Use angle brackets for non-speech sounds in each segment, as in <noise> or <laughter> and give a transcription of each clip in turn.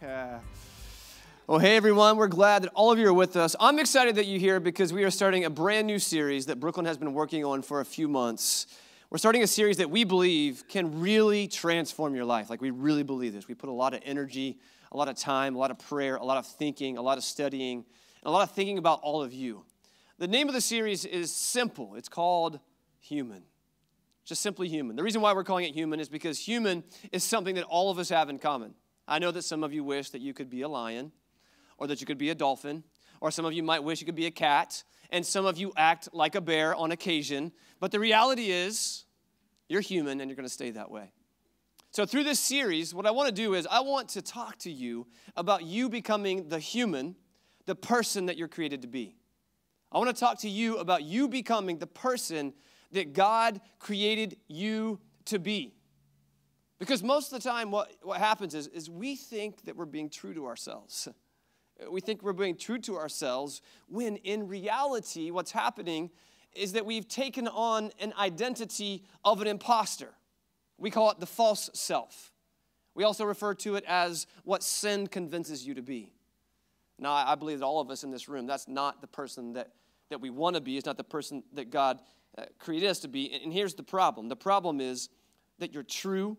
Yeah. Well, hey everyone, we're glad that all of you are with us. I'm excited that you're here because we are starting a brand new series that Brooklyn has been working on for a few months. We're starting a series that we believe can really transform your life. Like, we really believe this. We put a lot of energy, a lot of time, a lot of prayer, a lot of thinking, a lot of studying, and a lot of thinking about all of you. The name of the series is simple it's called Human just simply human. The reason why we're calling it human is because human is something that all of us have in common. I know that some of you wish that you could be a lion, or that you could be a dolphin, or some of you might wish you could be a cat, and some of you act like a bear on occasion. But the reality is, you're human and you're going to stay that way. So, through this series, what I want to do is I want to talk to you about you becoming the human, the person that you're created to be. I want to talk to you about you becoming the person that God created you to be. Because most of the time, what, what happens is, is we think that we're being true to ourselves. <laughs> We think we're being true to ourselves when in reality, what's happening is that we've taken on an identity of an imposter. We call it the false self. We also refer to it as what sin convinces you to be. Now, I believe that all of us in this room, that's not the person that, that we want to be. It's not the person that God uh, created us to be. And here's the problem the problem is that your true,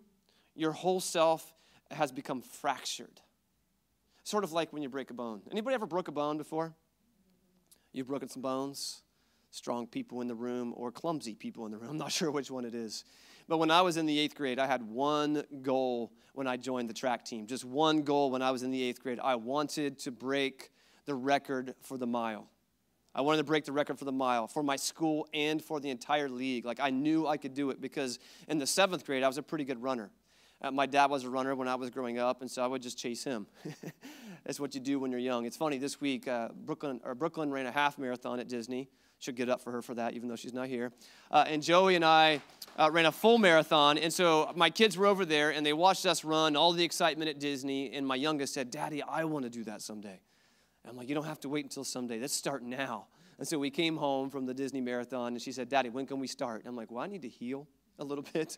your whole self has become fractured. Sort of like when you break a bone. Anybody ever broke a bone before? You've broken some bones? Strong people in the room or clumsy people in the room. I'm not <laughs> sure which one it is. But when I was in the eighth grade, I had one goal when I joined the track team. Just one goal when I was in the eighth grade. I wanted to break the record for the mile. I wanted to break the record for the mile for my school and for the entire league. Like I knew I could do it because in the seventh grade, I was a pretty good runner. Uh, my dad was a runner when I was growing up, and so I would just chase him. <laughs> That's what you do when you're young. It's funny. This week, uh, Brooklyn or Brooklyn ran a half marathon at Disney. Should get up for her for that, even though she's not here. Uh, and Joey and I uh, ran a full marathon, and so my kids were over there, and they watched us run. All the excitement at Disney, and my youngest said, "Daddy, I want to do that someday." I'm like, you don't have to wait until someday. Let's start now. And so we came home from the Disney marathon, and she said, Daddy, when can we start? And I'm like, well, I need to heal a little <laughs> bit.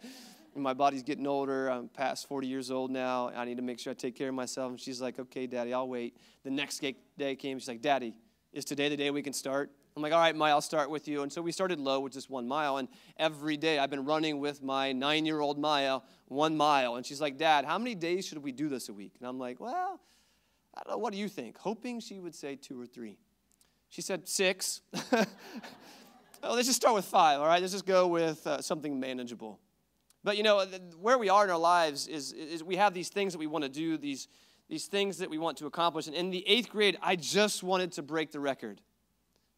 My body's getting older. I'm past 40 years old now. I need to make sure I take care of myself. And she's like, okay, Daddy, I'll wait. The next day came. She's like, Daddy, is today the day we can start? I'm like, all right, Maya, I'll start with you. And so we started low with just one mile. And every day I've been running with my nine year old Maya one mile. And she's like, Dad, how many days should we do this a week? And I'm like, well, I don't know, what do you think? Hoping she would say two or three. She said six. <laughs> well, let's just start with five, all right? Let's just go with uh, something manageable. But you know, where we are in our lives is, is we have these things that we want to do, these, these things that we want to accomplish. And in the eighth grade, I just wanted to break the record.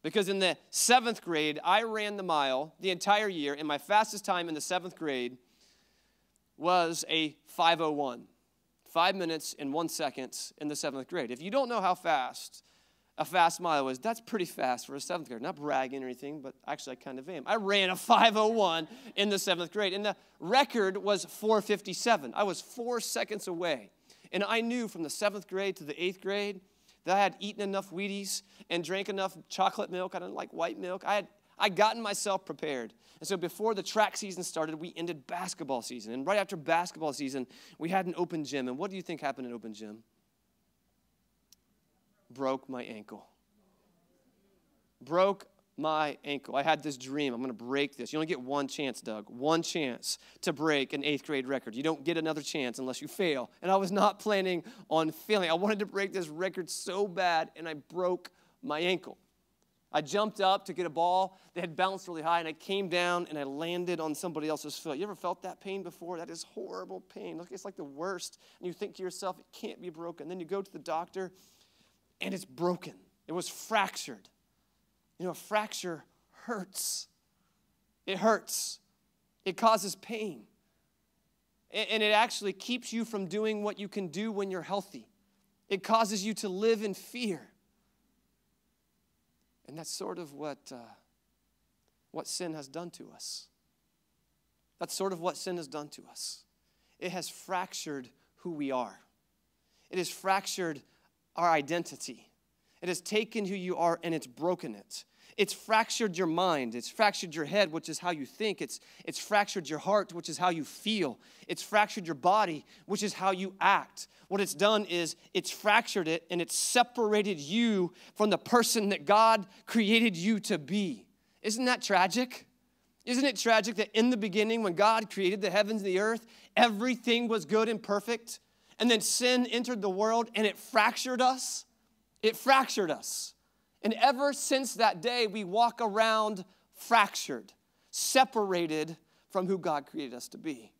Because in the seventh grade, I ran the mile the entire year, and my fastest time in the seventh grade was a 501 five minutes and one second in the seventh grade. If you don't know how fast a fast mile was, that's pretty fast for a seventh grade. Not bragging or anything, but actually I kind of am. I ran a <laughs> 501 in the seventh grade, and the record was 457. I was four seconds away. And I knew from the seventh grade to the eighth grade that I had eaten enough Wheaties and drank enough chocolate milk. I didn't like white milk. I had I'd gotten myself prepared. And so before the track season started, we ended basketball season. And right after basketball season, we had an open gym. And what do you think happened in open gym? Broke my ankle. Broke my ankle. I had this dream. I'm going to break this. You only get one chance, Doug. One chance to break an eighth grade record. You don't get another chance unless you fail. And I was not planning on failing. I wanted to break this record so bad, and I broke my ankle. I jumped up to get a ball that had bounced really high, and I came down and I landed on somebody else's foot. You ever felt that pain before? That is horrible pain. Look, it's like the worst. And you think to yourself, it can't be broken. Then you go to the doctor, and it's broken. It was fractured. You know, a fracture hurts. It hurts. It causes pain. And it actually keeps you from doing what you can do when you're healthy. It causes you to live in fear. And that's sort of what, uh, what sin has done to us. That's sort of what sin has done to us. It has fractured who we are, it has fractured our identity. It has taken who you are and it's broken it. It's fractured your mind. It's fractured your head, which is how you think. It's, it's fractured your heart, which is how you feel. It's fractured your body, which is how you act. What it's done is it's fractured it and it's separated you from the person that God created you to be. Isn't that tragic? Isn't it tragic that in the beginning, when God created the heavens and the earth, everything was good and perfect? And then sin entered the world and it fractured us? It fractured us. And ever since that day, we walk around fractured, separated from who God created us to be.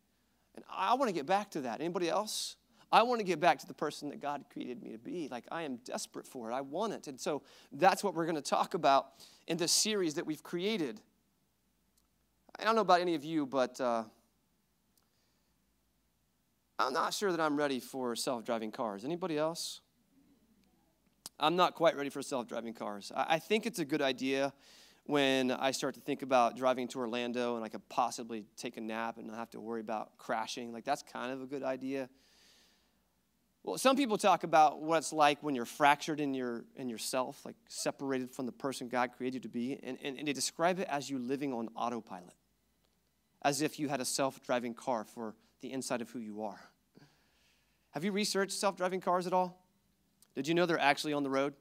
And I want to get back to that. Anybody else? I want to get back to the person that God created me to be. Like, I am desperate for it. I want it. And so that's what we're going to talk about in this series that we've created. I don't know about any of you, but uh, I'm not sure that I'm ready for self driving cars. Anybody else? I'm not quite ready for self driving cars. I, I think it's a good idea when I start to think about driving to Orlando and I could possibly take a nap and not have to worry about crashing. Like, that's kind of a good idea. Well, some people talk about what it's like when you're fractured in, your, in yourself, like separated from the person God created you to be, and, and, and they describe it as you living on autopilot, as if you had a self driving car for the inside of who you are. Have you researched self driving cars at all? Did you know they're actually on the road?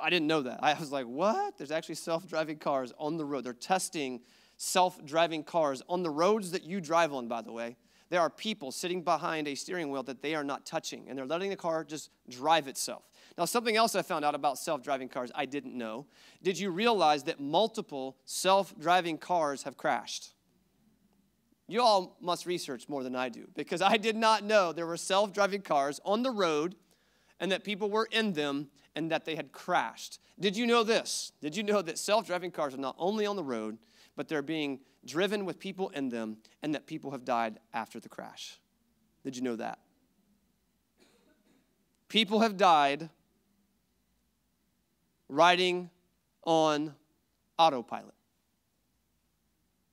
I didn't know that. I was like, what? There's actually self driving cars on the road. They're testing self driving cars on the roads that you drive on, by the way. There are people sitting behind a steering wheel that they are not touching, and they're letting the car just drive itself. Now, something else I found out about self driving cars I didn't know. Did you realize that multiple self driving cars have crashed? You all must research more than I do because I did not know there were self driving cars on the road and that people were in them and that they had crashed. Did you know this? Did you know that self driving cars are not only on the road, but they're being driven with people in them and that people have died after the crash? Did you know that? People have died riding on autopilot.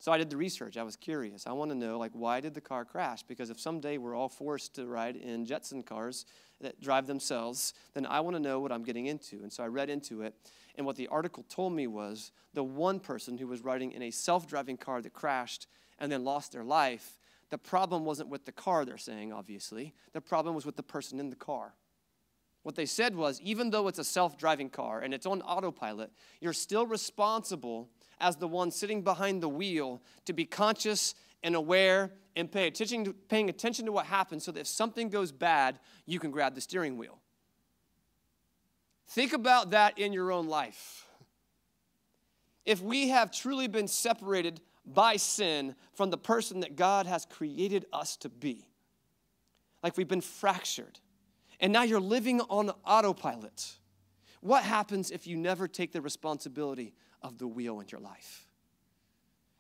So I did the research. I was curious. I want to know, like, why did the car crash? Because if someday we're all forced to ride in Jetson cars that drive themselves, then I want to know what I'm getting into. And so I read into it. And what the article told me was the one person who was riding in a self driving car that crashed and then lost their life, the problem wasn't with the car, they're saying, obviously. The problem was with the person in the car. What they said was even though it's a self driving car and it's on autopilot, you're still responsible as the one sitting behind the wheel to be conscious and aware and pay attention to, paying attention to what happens so that if something goes bad, you can grab the steering wheel. Think about that in your own life. If we have truly been separated by sin from the person that God has created us to be, like we've been fractured, and now you're living on autopilot, what happens if you never take the responsibility of the wheel in your life.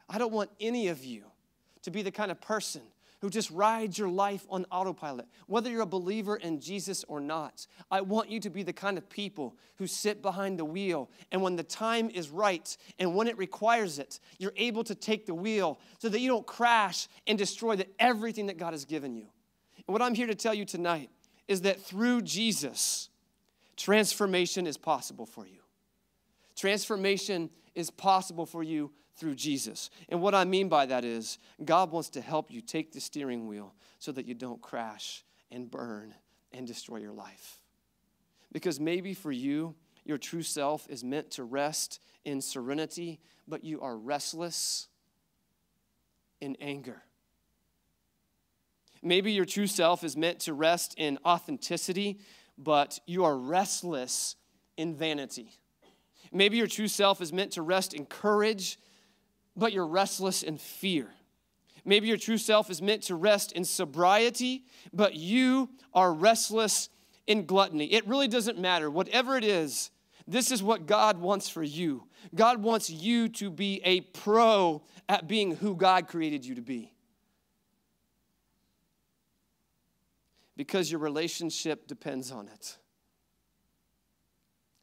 I don't want any of you to be the kind of person who just rides your life on autopilot, whether you're a believer in Jesus or not. I want you to be the kind of people who sit behind the wheel, and when the time is right and when it requires it, you're able to take the wheel so that you don't crash and destroy the, everything that God has given you. And what I'm here to tell you tonight is that through Jesus, transformation is possible for you. Transformation is possible for you through Jesus. And what I mean by that is, God wants to help you take the steering wheel so that you don't crash and burn and destroy your life. Because maybe for you, your true self is meant to rest in serenity, but you are restless in anger. Maybe your true self is meant to rest in authenticity, but you are restless in vanity. Maybe your true self is meant to rest in courage, but you're restless in fear. Maybe your true self is meant to rest in sobriety, but you are restless in gluttony. It really doesn't matter. Whatever it is, this is what God wants for you. God wants you to be a pro at being who God created you to be. Because your relationship depends on it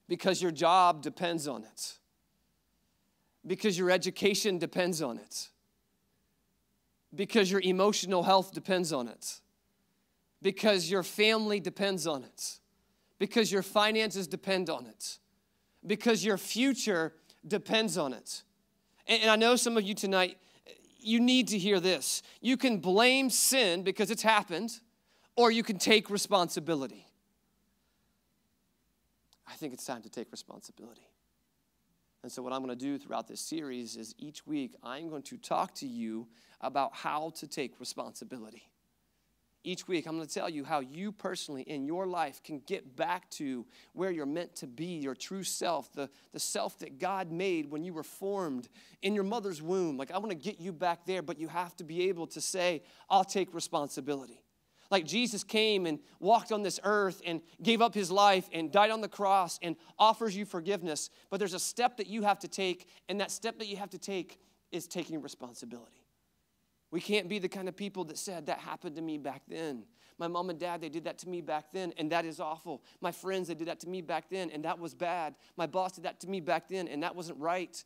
because your job depends on it, because your education depends on it, because your emotional health depends on it, because your family depends on it because your finances depend on it, because your future depends on it. And, and I know some of you tonight, you need to hear this. You can blame sin because it's happened, or you can take responsibility. I think it's time to take responsibility. And so, what I'm going to do throughout this series is each week I'm going to talk to you about how to take responsibility. Each week, I'm going to tell you how you personally in your life can get back to where you're meant to be, your true self, the, the self that God made when you were formed in your mother's womb. Like, I want to get you back there, but you have to be able to say, I'll take responsibility. Like Jesus came and walked on this earth and gave up his life and died on the cross and offers you forgiveness. But there's a step that you have to take, and that step that you have to take is taking responsibility. We can't be the kind of people that said, That happened to me back then. My mom and dad, they did that to me back then, and that is awful. My friends, they did that to me back then, and that was bad. My boss did that to me back then, and that wasn't right.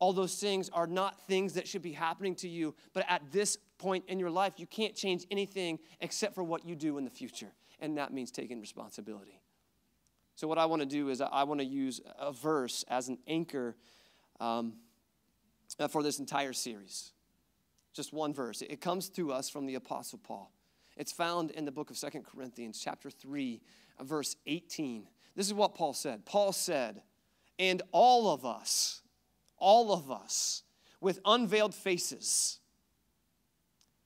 All those things are not things that should be happening to you, but at this point in your life, you can't change anything except for what you do in the future. And that means taking responsibility. So, what I want to do is I want to use a verse as an anchor um, for this entire series. Just one verse. It comes to us from the Apostle Paul. It's found in the book of Second Corinthians, chapter 3, verse 18. This is what Paul said. Paul said, And all of us, all of us, with unveiled faces,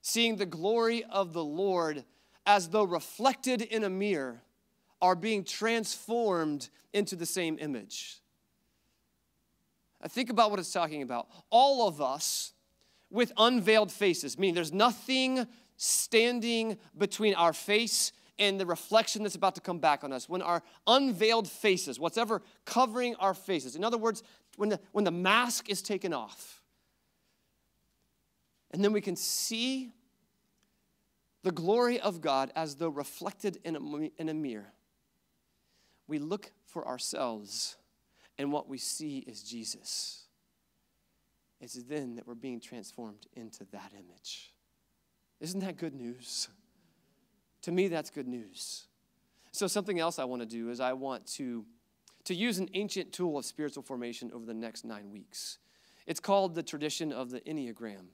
seeing the glory of the Lord as though reflected in a mirror, are being transformed into the same image. I think about what it's talking about. All of us with unveiled faces, meaning there's nothing standing between our face and the reflection that's about to come back on us. When our unveiled faces, whatever covering our faces, in other words, when the, when the mask is taken off, and then we can see the glory of God as though reflected in a, in a mirror. We look for ourselves, and what we see is Jesus. It's then that we're being transformed into that image. Isn't that good news? To me, that's good news. So, something else I want to do is I want to, to use an ancient tool of spiritual formation over the next nine weeks. It's called the tradition of the Enneagram.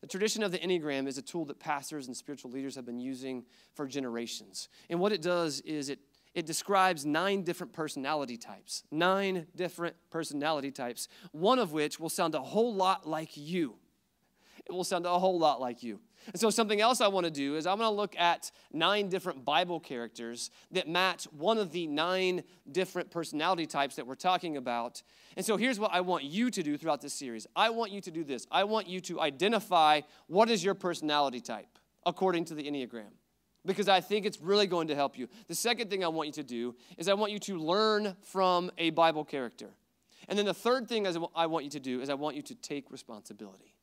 The tradition of the Enneagram is a tool that pastors and spiritual leaders have been using for generations. And what it does is it, it describes nine different personality types, nine different personality types, one of which will sound a whole lot like you. It will sound a whole lot like you. And so, something else I want to do is I'm going to look at nine different Bible characters that match one of the nine different personality types that we're talking about. And so, here's what I want you to do throughout this series I want you to do this. I want you to identify what is your personality type according to the Enneagram, because I think it's really going to help you. The second thing I want you to do is I want you to learn from a Bible character. And then the third thing I want you to do is I want you to take responsibility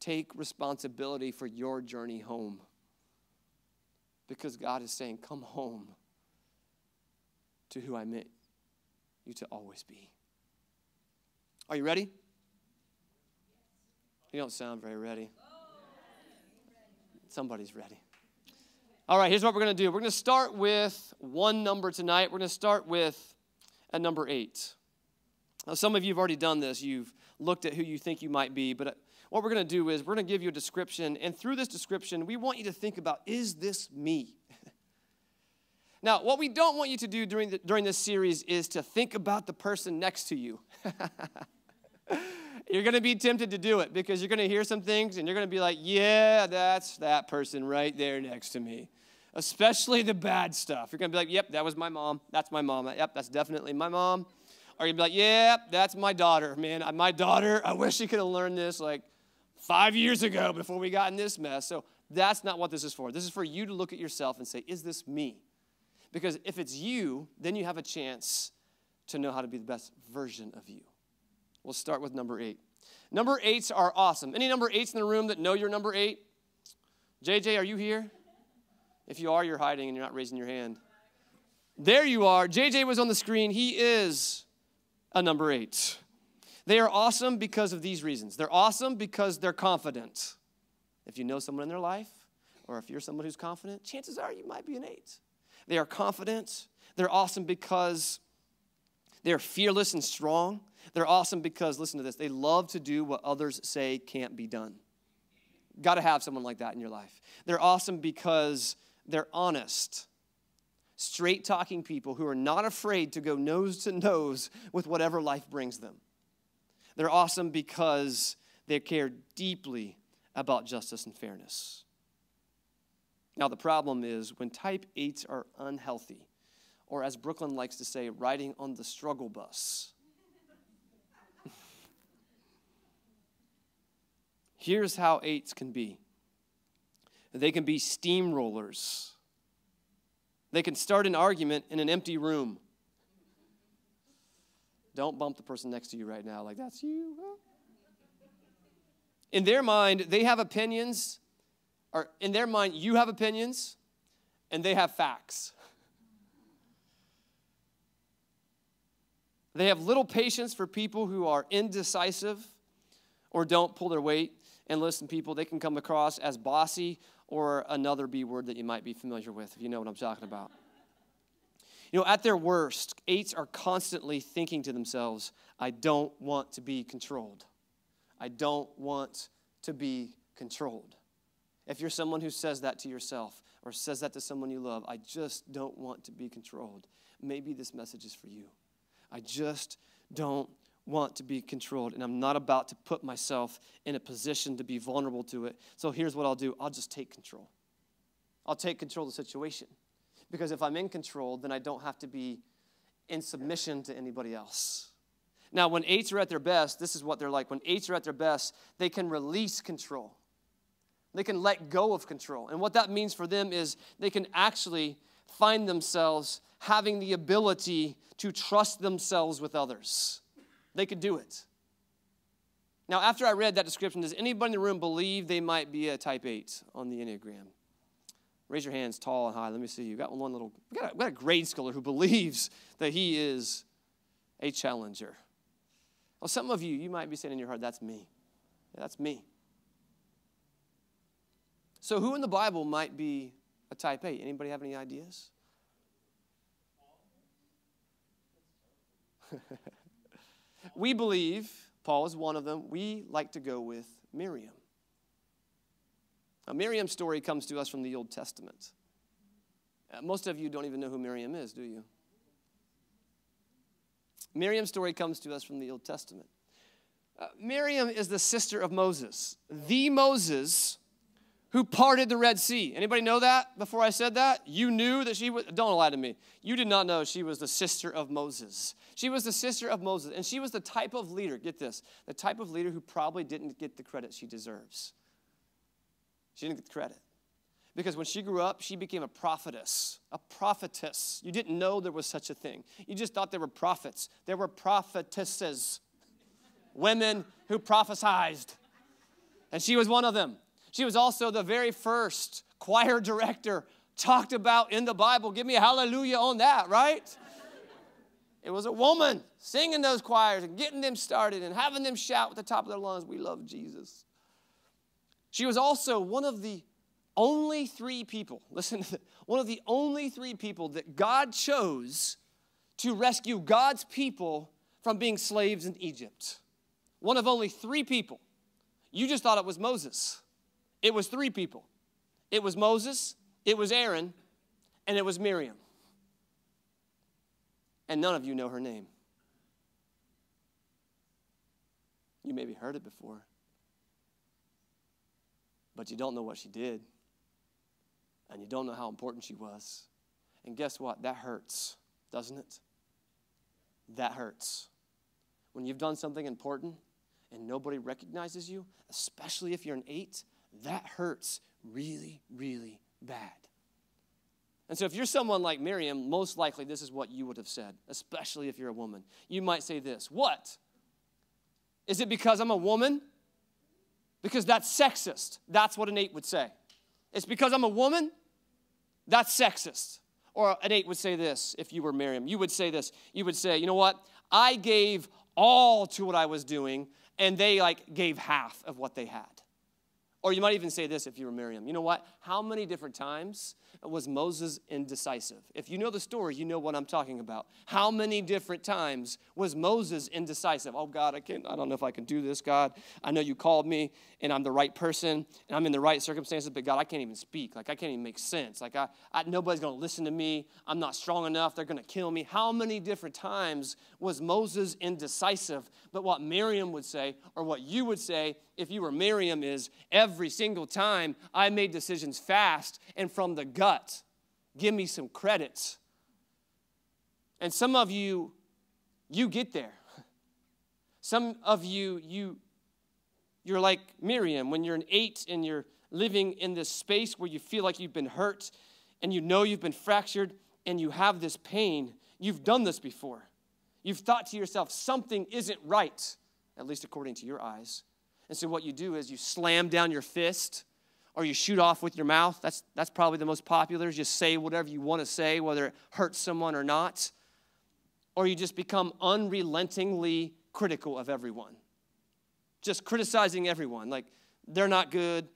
take responsibility for your journey home. Because God is saying, Come home to who I meant you to always be. Are you ready? You don't sound very ready. Somebody's ready. All right, here's what we're going to do. We're going to start with one number tonight. We're going to start with a number eight. Now, some of you have already done this. You've looked at who you think you might be, but what we're going to do is we're going to give you a description, and through this description, we want you to think about is this me? <laughs> now, what we don't want you to do during, the, during this series is to think about the person next to you. <laughs> you're going to be tempted to do it because you're going to hear some things and you're going to be like, yeah, that's that person right there next to me. Especially the bad stuff. You're going to be like, yep, that was my mom. That's my mom. Yep, that's definitely my mom. Or you'd be like, yeah, that's my daughter, man. My daughter, I wish she could have learned this like five years ago before we got in this mess. So that's not what this is for. This is for you to look at yourself and say, is this me? Because if it's you, then you have a chance to know how to be the best version of you. We'll start with number eight. Number eights are awesome. Any number eights in the room that know you're number eight? JJ, are you here? If you are, you're hiding and you're not raising your hand. There you are. JJ was on the screen. He is a number eight. They are awesome because of these reasons. They're awesome because they're confident. If you know someone in their life, or if you're someone who's confident, chances are you might be an eight. They are confident, They're awesome because they're fearless and strong. They're awesome because, listen to this, they love to do what others say can't be done. Got to have someone like that in your life. They're awesome because they're honest, straight talking people who are not afraid to go nose to nose with whatever life brings them. They're awesome because they care deeply about justice and fairness. Now, the problem is when type 8s are unhealthy, or as Brooklyn likes to say, riding on the struggle bus. <laughs> Here's how 8s can be they can be steamrollers, they can start an argument in an empty room. Don't bump the person next to you right now, like that's you. In their mind, they have opinions, or in their mind, you have opinions, and they have facts. They have little patience for people who are indecisive or don't pull their weight. And listen, people, they can come across as bossy or another B word that you might be familiar with, if you know what I'm talking about. You know, at their worst, eights are constantly thinking to themselves, I don't want to be controlled. I don't want to be controlled. If you're someone who says that to yourself or says that to someone you love, I just don't want to be controlled, maybe this message is for you. I just don't want to be controlled, and I'm not about to put myself in a position to be vulnerable to it. So here's what I'll do I'll just take control. I'll take control of the situation. Because if I'm in control, then I don't have to be in submission to anybody else. Now, when eights are at their best, this is what they're like. When eights are at their best, they can release control. They can let go of control. And what that means for them is they can actually find themselves having the ability to trust themselves with others. They could do it. Now, after I read that description, does anybody in the room believe they might be a type 8 on the Enneagram? Raise your hands tall and high. Let me see you. Got one little, we got, a, we got a grade schooler who <laughs> believes that he is a challenger. Well, some of you, you might be saying in your heart, that's me. Yeah, that's me. So, who in the Bible might be a type A? Anybody have any ideas? <laughs> we believe, Paul is one of them, we like to go with Miriam. Now, Miriam's story comes to us from the Old Testament. Uh, most of you don't even know who Miriam is, do you? Miriam's story comes to us from the Old Testament. Uh, Miriam is the sister of Moses, the Moses who parted the Red Sea. Anybody know that before I said that? You knew that she was, don't lie to me. You did not know she was the sister of Moses. She was the sister of Moses, and she was the type of leader, get this, the type of leader who probably didn't get the credit she deserves. She didn't get the credit. Because when she grew up, she became a prophetess, a prophetess. You didn't know there was such a thing. You just thought there were prophets. There were prophetesses, women who prophesied. And she was one of them. She was also the very first choir director talked about in the Bible. Give me a hallelujah on that, right? It was a woman singing those choirs and getting them started and having them shout at the top of their lungs, We love Jesus. She was also one of the only three people, <laughs> listen, one of the only three people that God chose to rescue God's people from being slaves in Egypt. One of only three people. You just thought it was Moses. It was three people it was Moses, it was Aaron, and it was Miriam. And none of you know her name. You maybe heard it before, but you don't know what she did, and you don't know how important she was. And guess what? That hurts, doesn't it? That hurts. When you've done something important and nobody recognizes you, especially if you're an eight, that hurts really, really bad. And so, if you're someone like Miriam, most likely this is what you would have said, especially if you're a woman. You might say this What? Is it because I'm a woman? Because that's sexist. That's what an eight would say. It's because I'm a woman? That's sexist. Or an eight would say this if you were Miriam. You would say this. You would say, you know what? I gave all to what I was doing, and they like gave half of what they had. Or you might even say this if you were Miriam. You know what? How many different times was Moses indecisive? If you know the story, you know what I'm talking about. How many different times was Moses indecisive? Oh God, I can't, I don't know if I can do this, God. I know you called me and I'm the right person and I'm in the right circumstances, but God, I can't even speak. Like I can't even make sense. Like I, I nobody's gonna listen to me. I'm not strong enough. They're gonna kill me. How many different times was Moses indecisive? But what Miriam would say, or what you would say if you were Miriam, is every single time I made decisions fast and from the gut. Give me some credits. And some of you, you get there. <laughs> Some of you, you, you're like Miriam when you're an eight and you're living in this space where you feel like you've been hurt and you know you've been fractured and you have this pain. You've done this before. You've thought to yourself, something isn't right, at least according to your eyes. And so what you do is you slam down your fist or you shoot off with your mouth. That's, that's probably the most popular. Just say whatever you want to say, whether it hurts someone or not. Or you just become unrelentingly critical of everyone. Just criticizing everyone. Like, they're not good,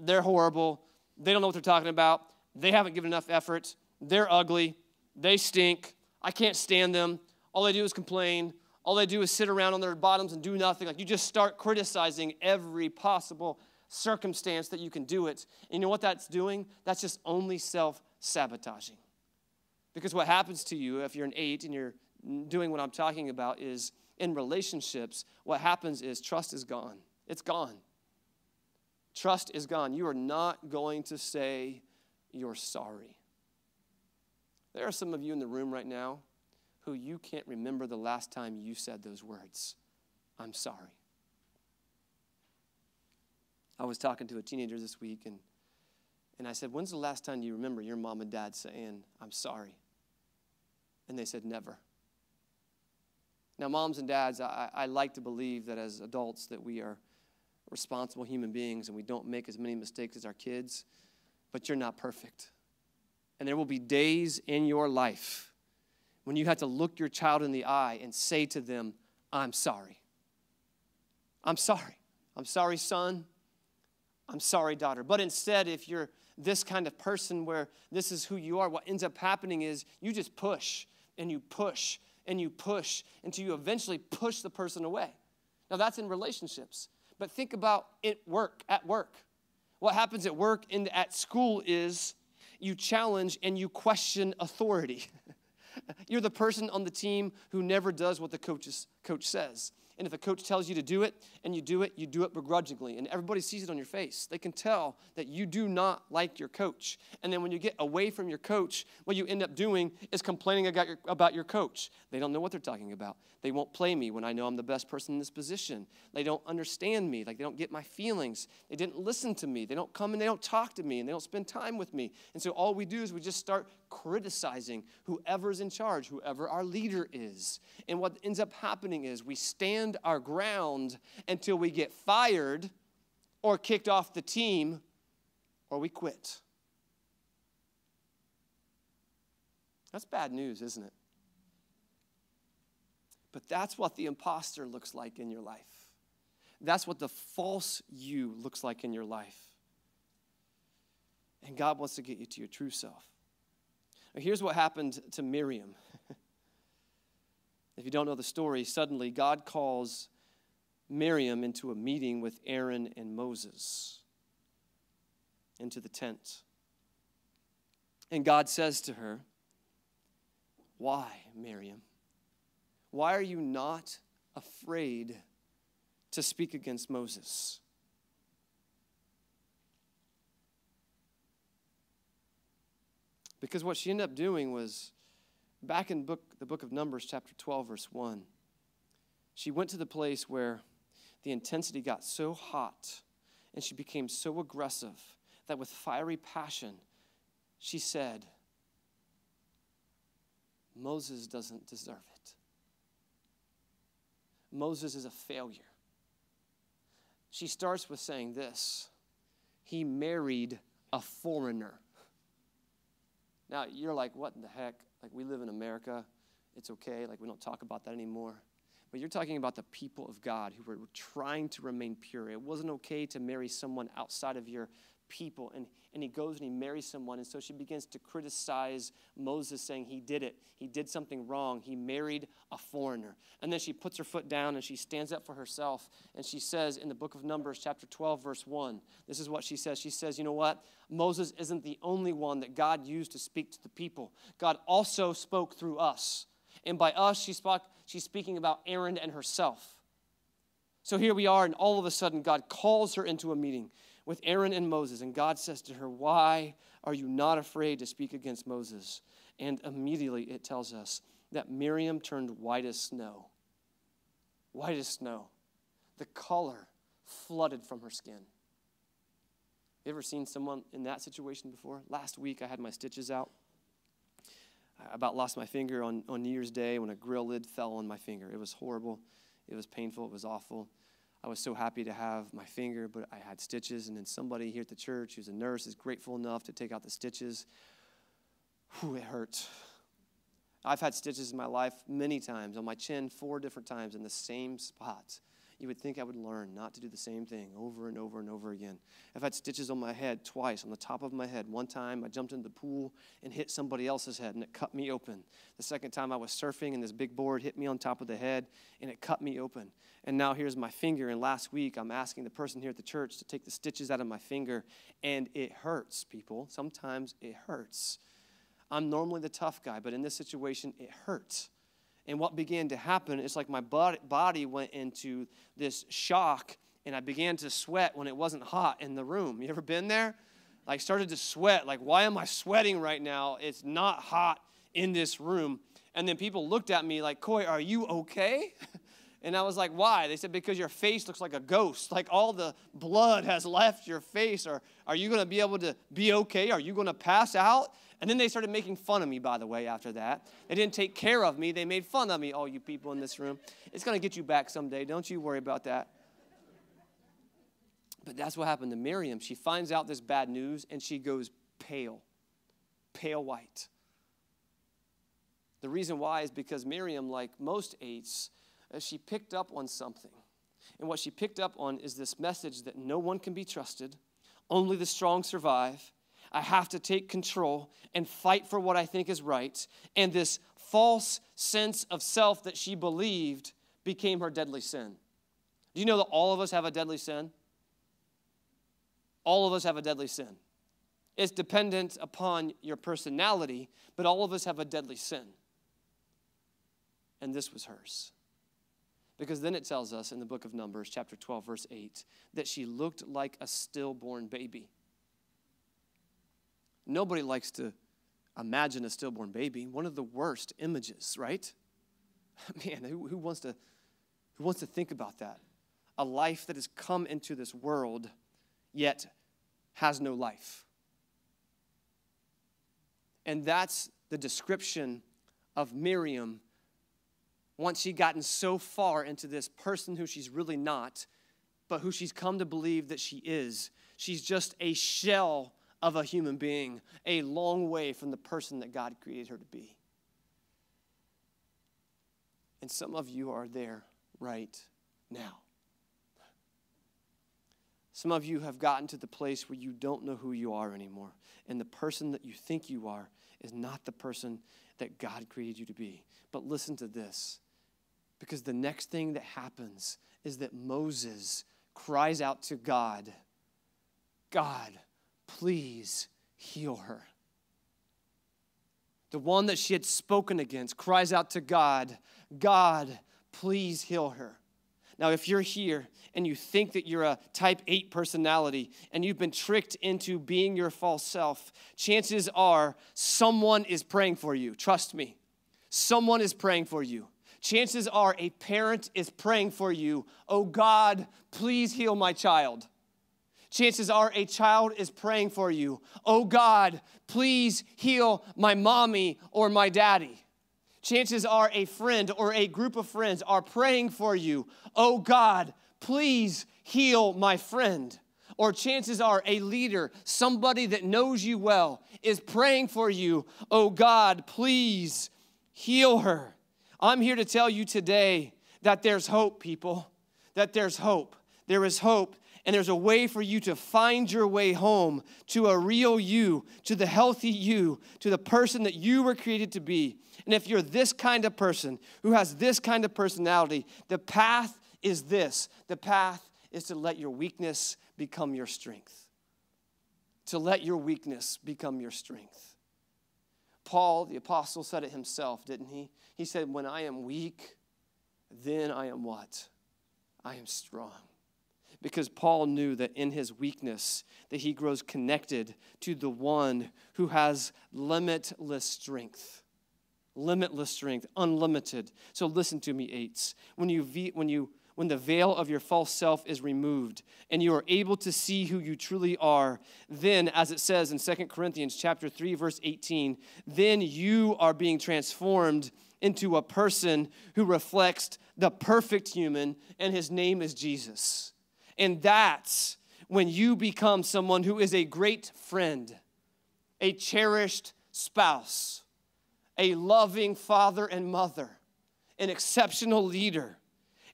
they're horrible, they don't know what they're talking about, they haven't given enough effort, they're ugly, they stink, I can't stand them. All they do is complain. All they do is sit around on their bottoms and do nothing. Like you just start criticizing every possible circumstance that you can do it. And you know what that's doing? That's just only self sabotaging. Because what happens to you if you're an eight and you're doing what I'm talking about is in relationships, what happens is trust is gone. It's gone. Trust is gone. You are not going to say you're sorry. There are some of you in the room right now who you can't remember the last time you said those words I'm sorry. I was talking to a teenager this week, and, and I said, When's the last time you remember your mom and dad saying, I'm sorry? And they said, Never. Now, moms and dads, I, I like to believe that as adults that we are responsible human beings and we don't make as many mistakes as our kids, but you're not perfect. And there will be days in your life when you have to look your child in the eye and say to them, I'm sorry. I'm sorry. I'm sorry, son. I'm sorry, daughter. But instead, if you're this kind of person where this is who you are, what ends up happening is you just push and you push and you push until you eventually push the person away. Now, that's in relationships. But think about it work, at work. What happens at work and at school is you challenge and you question authority. <laughs> <laughs> You're the person on the team who never does what the coach's, coach says. And if a coach tells you to do it and you do it, you do it begrudgingly. And everybody sees it on your face. They can tell that you do not like your coach. And then when you get away from your coach, what you end up doing is complaining about your, about your coach. They don't know what they're talking about. They won't play me when I know I'm the best person in this position. They don't understand me. Like they don't get my feelings. They didn't listen to me. They don't come and they don't talk to me and they don't spend time with me. And so all we do is we just start criticizing whoever's in charge, whoever our leader is. And what ends up happening is we stand our ground until we get fired or kicked off the team or we quit. That's bad news, isn't it? But that's what the imposter looks like in your life. That's what the false you looks like in your life. And God wants to get you to your true self. Here's what happened to Miriam. <laughs> if you don't know the story, suddenly God calls Miriam into a meeting with Aaron and Moses into the tent. And God says to her, Why, Miriam? Why are you not afraid to speak against Moses? Because what she ended up doing was back in book, the book of Numbers, chapter 12, verse 1, she went to the place where the intensity got so hot and she became so aggressive that with fiery passion, she said, Moses doesn't deserve it. Moses is a failure. She starts with saying this He married a foreigner. Now, you're like, what in the heck? Like, we live in America. It's okay. Like, we don't talk about that anymore. But you're talking about the people of God who were trying to remain pure. It wasn't okay to marry someone outside of your people. And, and he goes and he marries someone. And so she begins to criticize Moses, saying he did it. He did something wrong. He married a foreigner. And then she puts her foot down and she stands up for herself. And she says in the book of Numbers, chapter 12, verse 1, this is what she says. She says, You know what? Moses isn't the only one that God used to speak to the people, God also spoke through us. And by us, she spoke, she's speaking about Aaron and herself. So here we are, and all of a sudden, God calls her into a meeting with Aaron and Moses. And God says to her, Why are you not afraid to speak against Moses? And immediately it tells us that Miriam turned white as snow. White as snow. The color flooded from her skin. You ever seen someone in that situation before? Last week I had my stitches out. I about lost my finger on, on New Year's Day when a grill lid fell on my finger. It was horrible. It was painful. It was awful. I was so happy to have my finger, but I had stitches. And then somebody here at the church who's a nurse is grateful enough to take out the stitches. Whew, it hurt. I've had stitches in my life many times on my chin, four different times in the same spot you would think I would learn not to do the same thing over and over and over again. I've had stitches on my head twice, on the top of my head. One time I jumped into the pool and hit somebody else's head and it cut me open. The second time I was surfing and this big board hit me on top of the head and it cut me open. And now here's my finger. And last week I'm asking the person here at the church to take the stitches out of my finger and it hurts, people. Sometimes it hurts. I'm normally the tough guy, but in this situation, it hurts. And what began to happen is like my body went into this shock and I began to sweat when it wasn't hot in the room. You ever been there? Like started to sweat. Like, why am I sweating right now? It's not hot in this room. And then people looked at me like, Coy, are you okay? <laughs> And I was like, why? They said, because your face looks like a ghost. Like all the blood has left your face. Or are you going to be able to be okay? Are you going to pass out? And then they started making fun of me, by the way, after that. They didn't take care of me. They made fun of me, all you people in this room. It's going to get you back someday. Don't you worry about that. But that's what happened to Miriam. She finds out this bad news and she goes pale, pale white. The reason why is because Miriam, like most eights, uh, she picked up on something. And what she picked up on is this message that no one can be trusted, only the strong survive, I have to take control and fight for what I think is right. And this false sense of self that she believed became her deadly sin. Do you know that all of us have a deadly sin? All of us have a deadly sin. It's dependent upon your personality, but all of us have a deadly sin. And this was hers. Because then it tells us in the book of Numbers, chapter 12, verse 8, that she looked like a stillborn baby. Nobody likes to imagine a stillborn baby. One of the worst images, right? <laughs> Man, who, who, wants to, who wants to think about that? A life that has come into this world yet has no life. And that's the description of Miriam once she'd gotten so far into this person who she's really not, but who she's come to believe that she is. She's just a shell of a human being, a long way from the person that God created her to be. And some of you are there right now. Some of you have gotten to the place where you don't know who you are anymore. And the person that you think you are is not the person that God created you to be. But listen to this because the next thing that happens is that Moses cries out to God God, please heal her. The one that she had spoken against cries out to God, God, please heal her. Now, if you're here and you think that you're a type 8 personality and you've been tricked into being your false self, chances are someone is praying for you. Trust me. Someone is praying for you. Chances are a parent is praying for you. Oh God, please heal my child chances are a child is praying for you. Oh God, please heal my mommy or my daddy. Chances are a friend or a group of friends are praying for you. Oh God, please heal my friend. Or chances are a leader, somebody that knows you well, is praying for you. Oh God, please heal her. I'm here to tell you today that there's hope, people, that there's hope. There is hope and there's a way for you to find your way home to a real you, to the healthy you, to the person that you were created to be. And if you're this kind of person who has this kind of personality, the path is this the path is to let your weakness become your strength. To let your weakness become your strength. Paul, the apostle, said it himself, didn't he? He said, When I am weak, then I am what? I am strong because Paul knew that in his weakness that he grows connected to the one who has limitless strength. Limitless strength, unlimited. So listen to me, eights. When you when you when the veil of your false self is removed and you are able to see who you truly are then as it says in 2 corinthians chapter 3 verse 18 then you are being transformed into a person who reflects the perfect human and his name is jesus and that's when you become someone who is a great friend, a cherished spouse, a loving father and mother, an exceptional leader,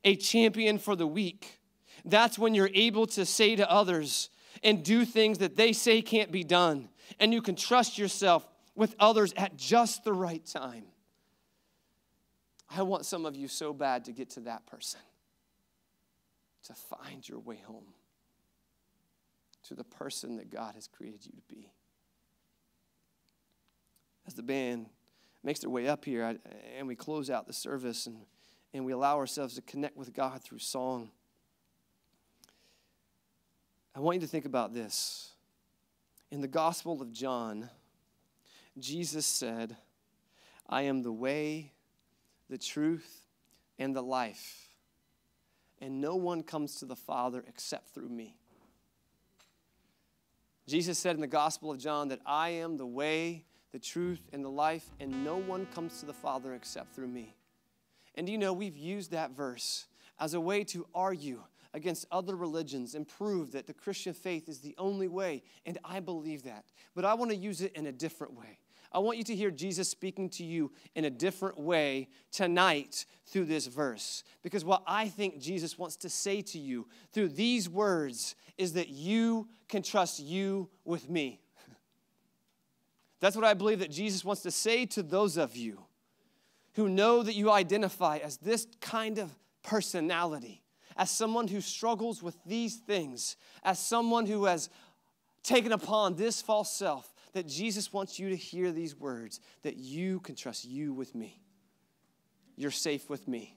a champion for the weak. That's when you're able to say to others and do things that they say can't be done. And you can trust yourself with others at just the right time. I want some of you so bad to get to that person to find your way home to the person that God has created you to be. As the band makes their way up here I, and we close out the service and, and we allow ourselves to connect with God through song, I want you to think about this. In the Gospel of John, Jesus said, I am the way, the truth, and the life and no one comes to the Father except through me. Jesus said in the Gospel of John that I am the way, the truth, and the life, and no one comes to the Father except through me. And you know, we've used that verse as a way to argue against other religions and prove that the Christian faith is the only way, and I believe that. But I want to use it in a different way. I want you to hear Jesus speaking to you in a different way tonight through this verse. Because what I think Jesus wants to say to you through these words is that you can trust you with me. <laughs> That's what I believe that Jesus wants to say to those of you who know that you identify as this kind of personality, as someone who struggles with these things, as someone who has taken upon this false self that Jesus wants you to hear these words that you can trust you with me. You're safe with me.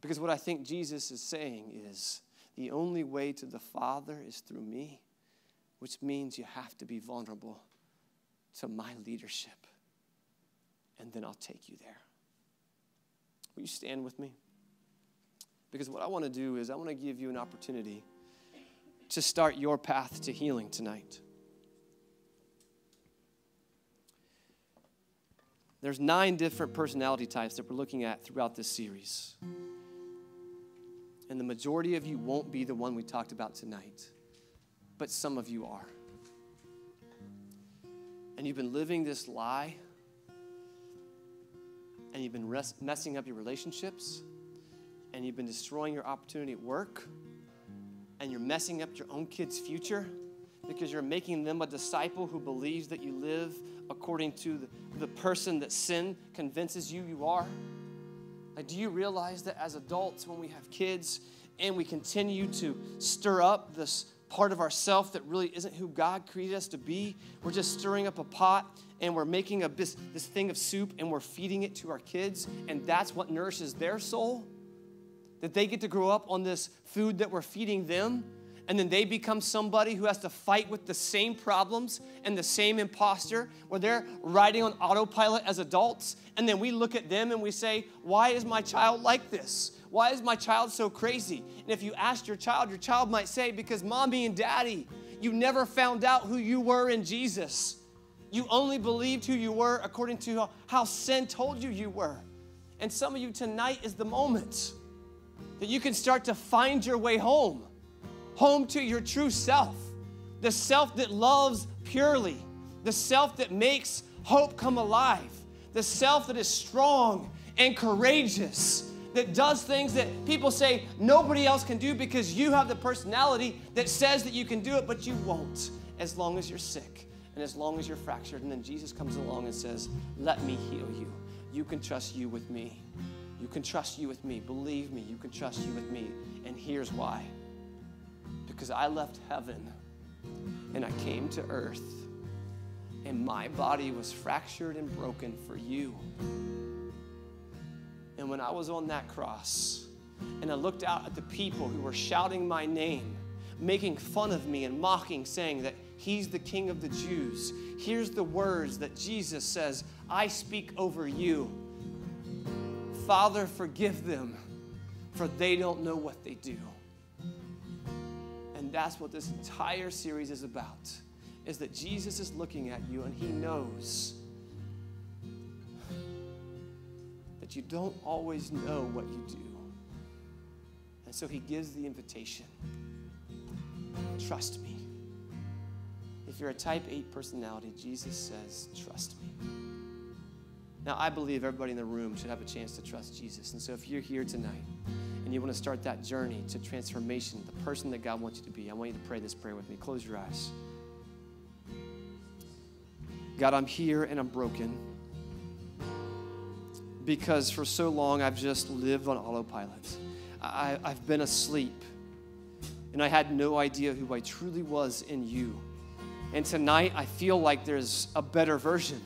Because what I think Jesus is saying is the only way to the Father is through me, which means you have to be vulnerable to my leadership. And then I'll take you there. Will you stand with me? Because what I want to do is I want to give you an opportunity to start your path to healing tonight. There's nine different personality types that we're looking at throughout this series. And the majority of you won't be the one we talked about tonight, but some of you are. And you've been living this lie, and you've been res- messing up your relationships, and you've been destroying your opportunity at work, and you're messing up your own kid's future because you're making them a disciple who believes that you live according to the, the person that sin convinces you you are? Like, do you realize that as adults, when we have kids and we continue to stir up this part of ourself that really isn't who God created us to be, we're just stirring up a pot and we're making a this, this thing of soup and we're feeding it to our kids, and that's what nourishes their soul? That they get to grow up on this food that we're feeding them? And then they become somebody who has to fight with the same problems and the same imposter where they're riding on autopilot as adults. And then we look at them and we say why is my child like this? Why is my child so crazy? And if you ask your child your child might say because mommy and daddy you never found out who you were in jesus. You only believed who you were according to how sin told you you were. And some of you tonight is the moment that you can start to find your way home home to your true self, the self that loves purely, the self that makes hope come alive, the self that is strong and courageous, that does things that people say nobody else can do because you have the personality that says that you can do it, but you won't as long as you're sick and as long as you're fractured. And then Jesus comes along and says, Let me heal you. You can trust you with me. You can trust you with me. Believe me, you can trust you with me. And here's why because I left heaven and I came to earth, and my body was fractured and broken for you. And when I was on that cross, and I looked out at the people who were shouting my name, making fun of me and mocking, saying that he's the king of the Jews, here's the words that Jesus says I speak over you. Father, forgive them, for they don't know what they do. And that's what this entire series is about. Is that Jesus is looking at you and he knows that you don't always know what you do. And so he gives the invitation trust me. If you're a type 8 personality, Jesus says, trust me. Now, I believe everybody in the room should have a chance to trust Jesus. And so if you're here tonight and you want to start that journey to transformation, the person that God wants you to be, I want you to pray this prayer with me. Close your eyes. God, I'm here and I'm broken because for so long I've just lived on autopilot. I, have been asleep and I had no idea who I truly was in you. And tonight I feel like there's a better version.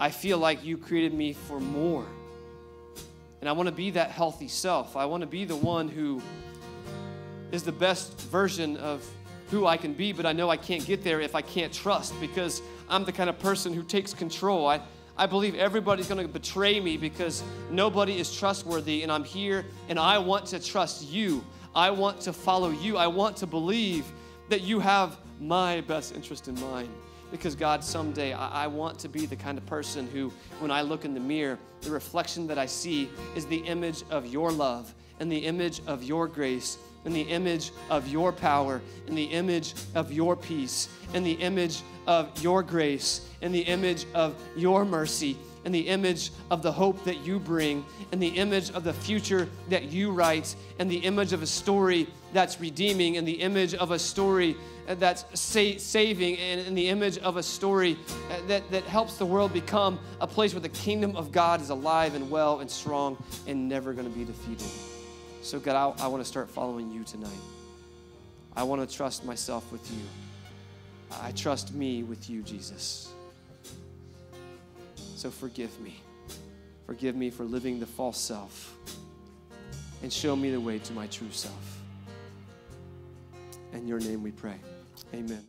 I feel like you created me for more. And I want to be that healthy self. I want to be the one who is the best version of who I can be, but I know I can't get there if I can't trust because I'm the kind of person who takes control. I, I believe everybody's going to betray me because nobody is trustworthy, and I'm here and I want to trust you. I want to follow you. I want to believe that you have my best interest in mind. Because, God, someday I, I want to be the kind of person who, when I look in the mirror, the reflection that I see is the image of your love and the image of your grace in the image of your power, in the image of your peace, in the image of your grace, in the image of your mercy, in the image of the hope that you bring, in the image of the future that you write, in the image of a story that's redeeming, in the image of a story Uh, that's sa- saving, and in the image of a story uh, that, that helps the world become a place where the kingdom of God is alive and well and strong and never going to be defeated. So, God, I, I want to start following you tonight. I want to trust myself with you. I trust me with you, Jesus. So, forgive me. Forgive me for living the false self and show me the way to my true self. In your name we pray. Amen.